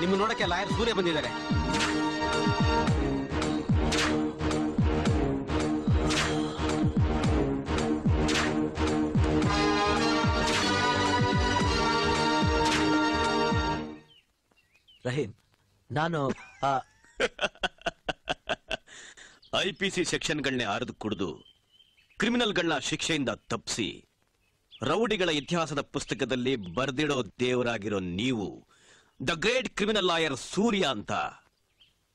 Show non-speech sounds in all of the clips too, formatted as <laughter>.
ನಿಮ್ಮ ನೋಡಕ್ಕೆ ಲಾಯರ್ ಸೂರ್ಯ ಬಂದಿದ್ದಾರೆ. ರಹೀಂ ನಾನು ಆ, <laughs> ಐ ಪಿ ಸಿ ಸೆಕ್ಷನ್ಗಳನ್ನೇ ಹರಿದು ಕುಡಿದು ಕ್ರಿಮಿನಲ್ಗಳನ್ನ ಶಿಕ್ಷೆಯಿಂದ ತಪ್ಪಿಸಿ ರೌಡಿಗಳ ಇತಿಹಾಸದ ಪುಸ್ತಕದಲ್ಲಿ ಬರ್ದಿಡೋ ದೇವರಾಗಿರೋ ನೀವು the great criminal lawyer Surya ಅಂತ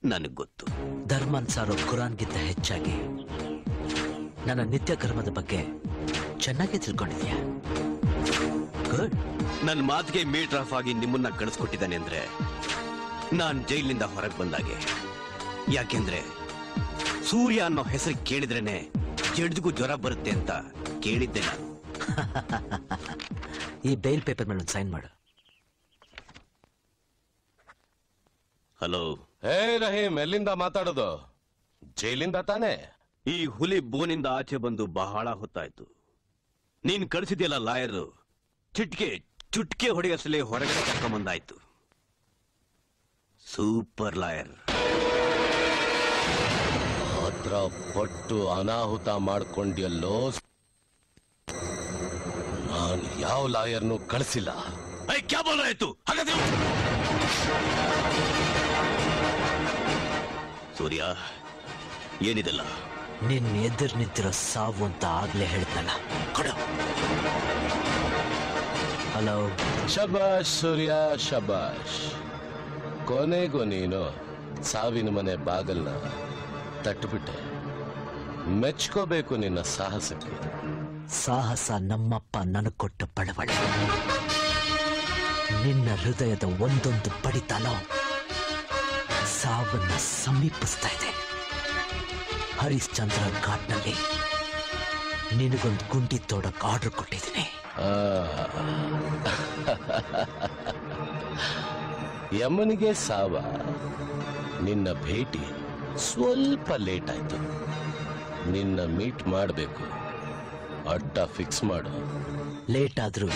ನನಗೆ ಗೊತ್ತು. ಧರ್ಮನ್ ಸಾರೋ ಕುರಾನ್ಗಿಂತ ಹೆಚ್ಚಾಗಿ ನನ್ನ ನಿತ್ಯ ಕರ್ಮದ ಬಗ್ಗೆ ಚೆನ್ನಾಗಿ ತಿಳ್ಕೊಂಡಿದ್ಯಾ? ಗುಡ್ ನನ್ನ ಮಾತಿಗೆ ಮೀಟರ್ ಆಫ್ ಆಗಿ ನಿಮ್ಮನ್ನ ಕಳಿಸ್ಕೊಟ್ಟಿದ್ದಾನೆ ಅಂದ್ರೆ ನಾನ್ ಜೈಲಿನಿಂದ ಹೊರಗೆ ಬಂದಾಗೆ. ಯಾಕೆಂದ್ರೆ ಸೂರ್ಯ ಅನ್ನೋ ಹೆಸರು ಕೇಳಿದ್ರೇನೆ ಜಡ್ಜ್ಗೂ ಜ್ವರ ಬರುತ್ತೆ ಅಂತ ಕೇಳಿದ್ದೆ ನಾನು. <laughs> ಈ ಬೇಲ್ ಪೇಪರ್ ಮೇಲೆ ಒಂದು ಸೈನ್ ಮಾಡು. ಹಲೋ. ಹೇ ರಹೀಮ್ ಎಲ್ಲಿಂದ ಮಾತಾಡೋದು? ಜೈಲಿಂದ ತಾನೆ? ಈ ಹುಲಿ ಬೋನಿಂದ ಆಚೆ ಬಂದು ಬಹಳ ಹೊತ್ತಾಯ್ತು. ನೀನ್ ಕಳಿಸಿದ್ಯಲ್ಲ ಲಾಯರ್? ಚಿಟ್ಕೆ ಚುಟ್ಕೆ ಹೊಡೆಯಸಲೇ ಹೊರಗಡೆ ಕರ್ಕೊಂಬಂದಾಯ್ತು. Super lawyer. ಹತ್ರ ಪಟ್ಟು ಅನಾಹುತ ಮಾಡ್ಕೊಂಡ್ಯಲ್ಲೋ? ನಾನು ಯಾವ ಲಾಯರ್ನು ಕಳಿಸಿಲ್ಲ. ಐ ಕ್ಯಾ ಬೋಲ್ ಆಯ್ತು ಹಾಗಾದ್ರೆ ಸೂರ್ಯ ಏನಿದೆಲ್ಲ? ನಿನ್ನ ಎದುರು ನಿಂತಿರೋ ಸಾವು ಅಂತ ಆಗ್ಲೇ ಹೇಳ್ತಲ್ಲ ಕೊಡು. ಹಲೋ. ಶಬಾಷ್ ಸೂರ್ಯ ಶಬಾಷ್. ಕೊನೆಗೂ ನೀನು ಸಾವಿನ ಮನೆ ಬಾಗಲ್ನ ತಟ್ಟುಬಿಟ್ಟೆ. ಮೆಚ್ಕೋಬೇಕು ನಿನ್ನ ಸಾಹಸಕ್ಕೆ. ಸಾಹಸ ನಮ್ಮಪ್ಪ ನನಗೆ ಕೊಟ್ಟ ಪಳವಳ ನಿನ್ನ ಹೃದಯದ ಒಂದೊಂದು ಬಡಿತಾನೋ? ಸಾವನ್ನ ಸಮೀಪಿಸ್ತಾ ಇದೆ. ಹರಿಶ್ಚಂದ್ರ ಘಾಟ್ನಲ್ಲಿ ನಿನಗೊಂದು ಗುಂಡಿ ತೋಡಕ್ಕೆ ಆರ್ಡರ್ ಕೊಟ್ಟಿದ್ದೀನಿ. ಯಮನಿಗೆ ಸಾವ. ನಿನ್ನ ಭೇಟಿ ಸ್ವಲ್ಪ ಲೇಟ್ ಆಯ್ತು. ನಿನ್ನ ಮೀಟ್ ಮಾಡಬೇಕು. ಅಡ್ಡ ಫಿಕ್ಸ್ ಮಾಡು. ಲೇಟ್ ಆದರೂ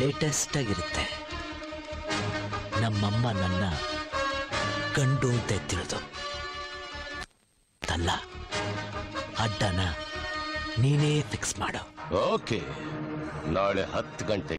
ಲೇಟೆಸ್ಟ್ ಆಗಿರುತ್ತೆ. ನಮ್ಮಮ್ಮ ನನ್ನ ಗಂಡು ಅಂತ ತಿಳಿದು ಅಲ್ಲ ಅಡ್ಡನ ನೀನೇ ಫಿಕ್ಸ್ ಮಾಡು. ಓಕೆ ನಾಳೆ ಹತ್ತು ಗಂಟೆ